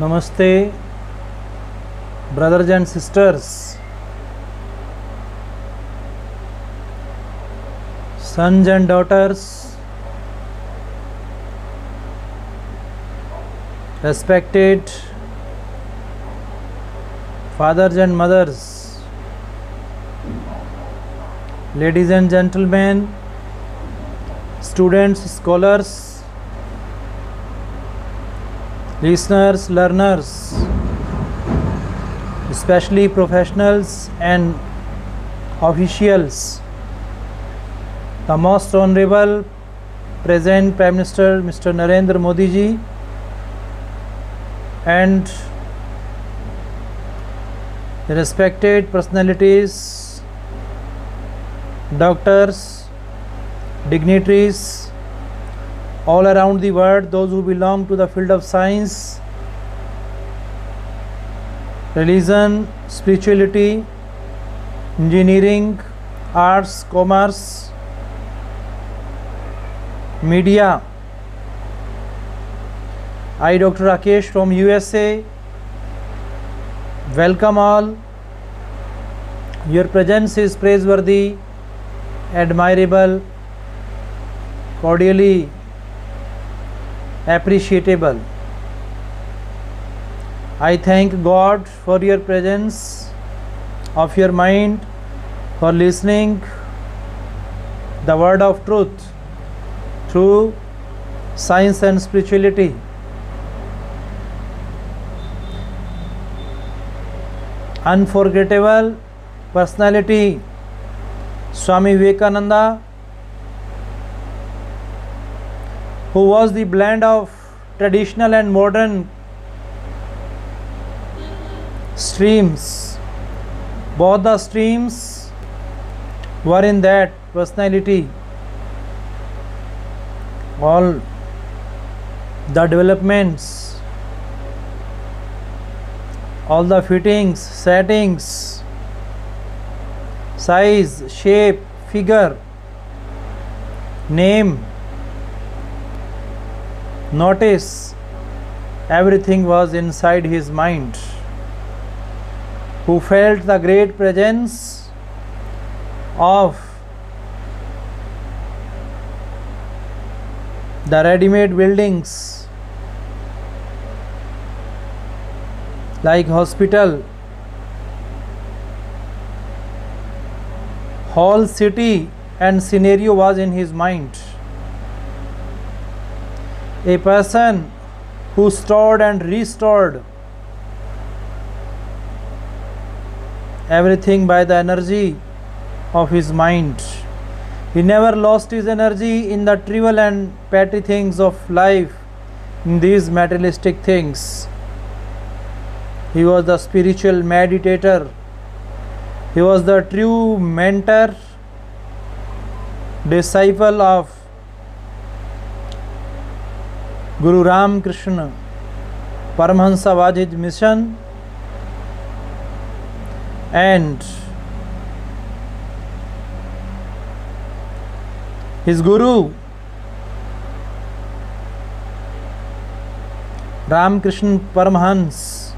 Namaste brothers and sisters sons and daughters respected fathers and mothers ladies and gentleman students scholars listeners, learners, especially professionals and officials. The most honorable present Prime Minister Mr. Narendra Modi ji and the respected personalities, doctors, dignitaries, all around the world, those who belong to the field of science, religion, spirituality, engineering, arts, commerce, media. I, Dr. Rakesh from USA, welcome all. Your presence is praiseworthy, admirable, cordially appreciable. I thank God for your presence of your mind, for listening the word of truth through science and spirituality. Unforgettable personality Swami Vivekananda who was the blend of traditional and modern streams. Both the streams were in that personality. All the developments, all the fittings, settings, size, shape, figure, name, notice everything was inside his mind. Who felt the great presence of the ready made buildings like hospital whole city and scenario was in his mind a person who stored and restored everything by the energy of his mind. He never lost his energy in the trivial and petty things of life, in these materialistic things. He was the spiritual meditator. He was the true mentor, disciple of Guru Ram Krishna, Paramahansa was his mission, and his Guru Ram Krishna Paramahans,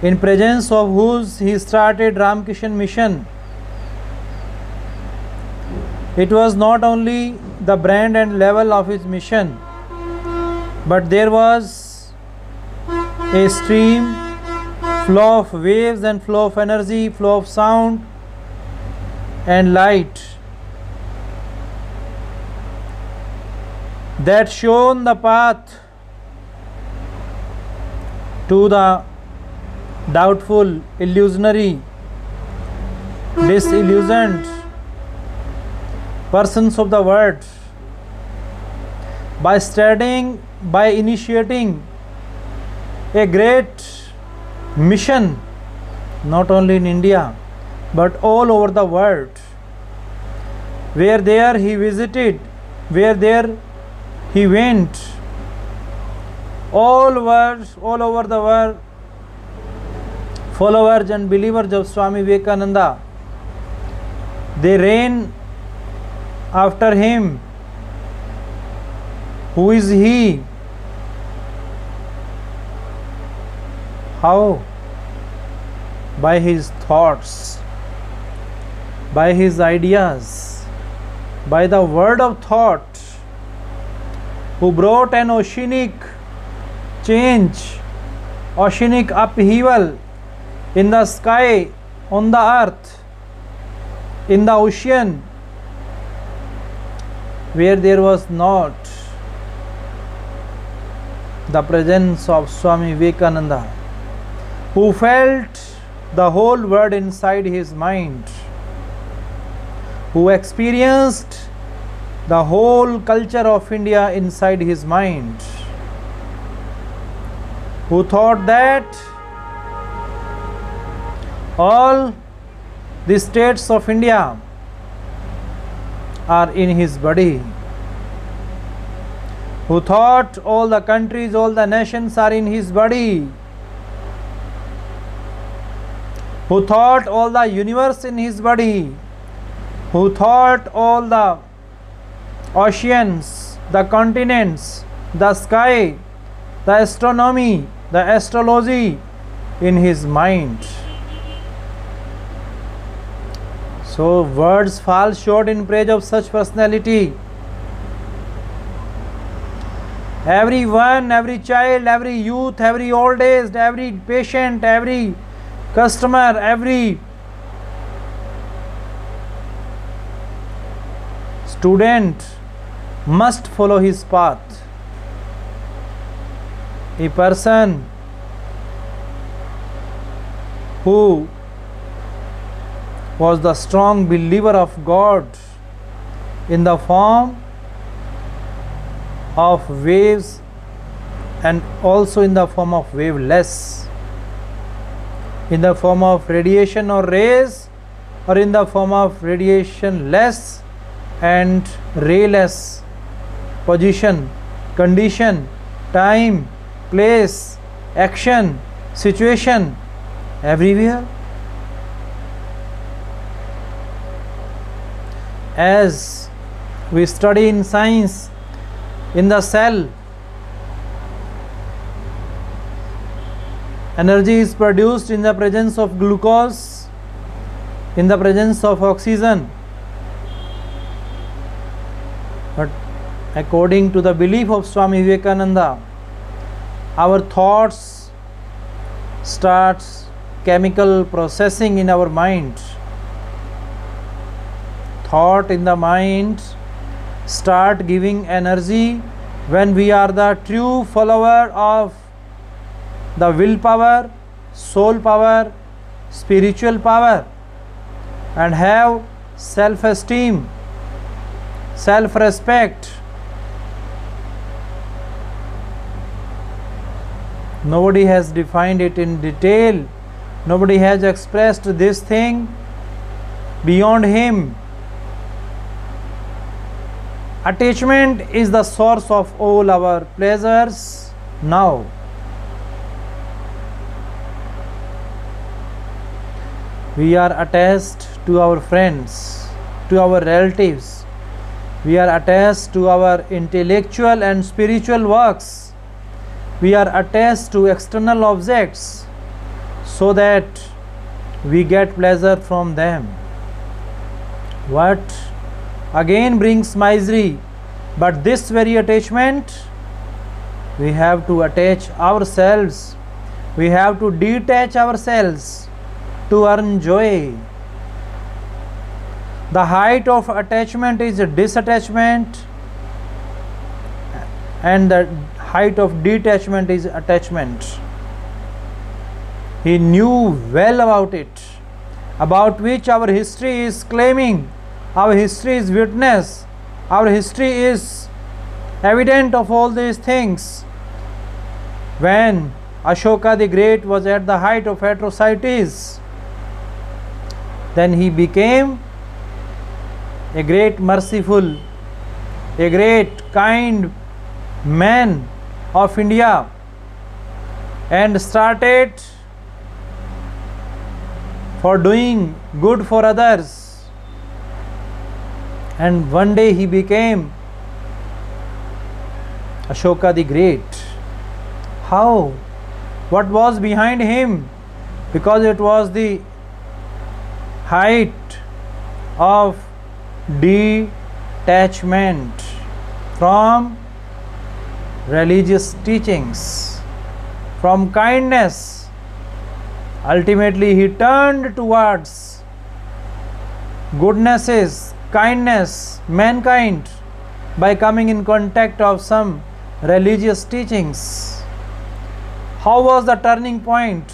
in presence of whose he started Ram Krishna mission. It was not only the brand and level of his mission, but there was a stream, flow of waves and flow of energy, flow of sound and light that shone the path to the doubtful, illusionary, disillusioned persons of the world by studying, by initiating a great mission, not only in India but all over the world. Where there he visited, where there he went, all world, all over the world, followers and believers of Swami Vivekananda, they reign after him. Who is he? How? By his thoughts, by his ideas, by the word of thought, who brought an oceanic change, oceanic upheaval in the sky, on the earth, in the ocean, where there was not the presence of Swami Vivekananda, who felt the whole world inside his mind, who experienced the whole culture of India inside his mind, who thought that all the states of India are in his body. Who thought all the countries, all the nations are in his body. Who thought all the universe in his body. Who thought all the oceans, the continents, the sky, the astronomy, the astrology in his mind. So words fall short in praise of such personality. Everyone, every child, every youth, every old age, every patient, every customer, every student must follow his path. A person who was the strong believer of God in the form of waves and also in the form of waveless, in the form of radiation or rays, or in the form of radiation less and rayless position, condition, time, place, action, situation, everywhere. As we study in science, in the cell, energy is produced in the presence of glucose, in the presence of oxygen. But according to the belief of Swami Vivekananda, our thoughts starts chemical processing in our mind thought in the mind start giving energy when we are the true follower of the willpower, soul power, spiritual power, and have self esteem, self respect. Nobody has defined it in detail, nobody has expressed this thing beyond him. Attachment is the source of all our pleasures now. We are attached to our friends, to our relatives. We are attached to our intellectual and spiritual works. We are attached to external objects so that we get pleasure from them. What again brings misery, but this very attachment we have to attach ourselves, we have to detach ourselves to earn joy. The height of attachment is disattachment, and the height of detachment is attachment. He knew well about it, about which our history is claiming, our history is witness, our history is evident of all these things. When Ashoka the Great was at the height of atrocities, then he became a great merciful, a great kind man of India and started for doing good for others. And one day he became Ashoka the Great. How? what was behind him because it was the height of detachment from religious teachings from kindness ultimately he turned towards goodnesses kindness mankind by coming in contact of some religious teachings. How was the turning point?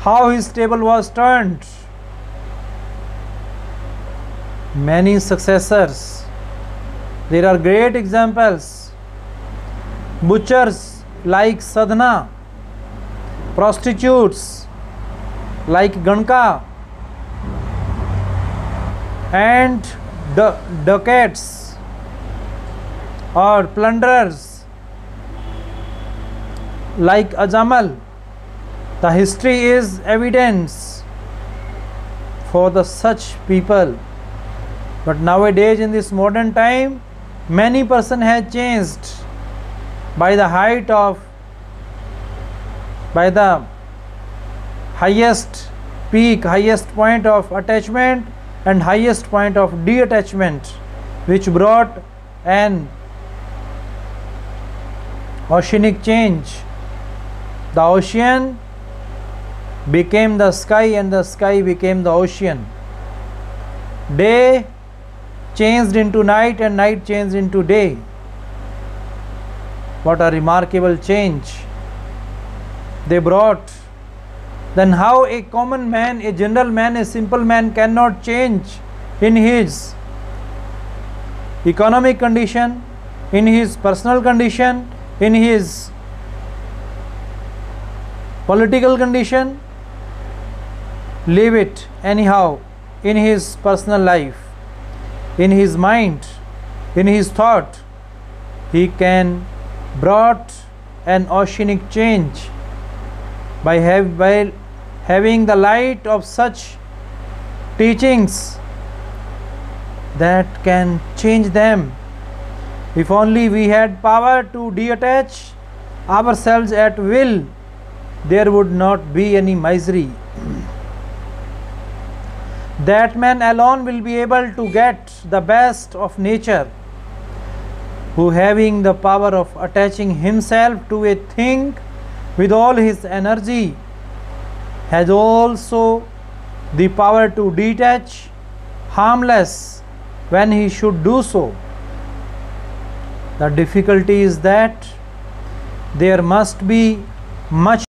How his table was turned? Many successors. There are great examples. Butchers like sadhana prostitutes like ganka and du- ducats or plunderers like Ajamal. The history is evidence for the such people. But nowadays in this modern time, many person has changed by the height of by the highest peak, highest point of attachment and highest point of detachment, which brought an oceanic change. The ocean became the sky, and the sky became the ocean. Day changed into night, and night changed into day. What a remarkable change they brought. Then, how a common man, a general man, a simple man cannot change in his economic condition, in his personal condition, in his political condition, leave it anyhow in his personal life, in his mind, in his thought, he can brought an oceanic change by, have, by having the light of such teachings that can change them if only we had power to detach ourselves at will, there would not be any misery. that man alone will be able to get the best of nature, who having the power of attaching himself to a thing with all his energy, has also the power to detach harmless when he should do so. The difficulty is that there must be much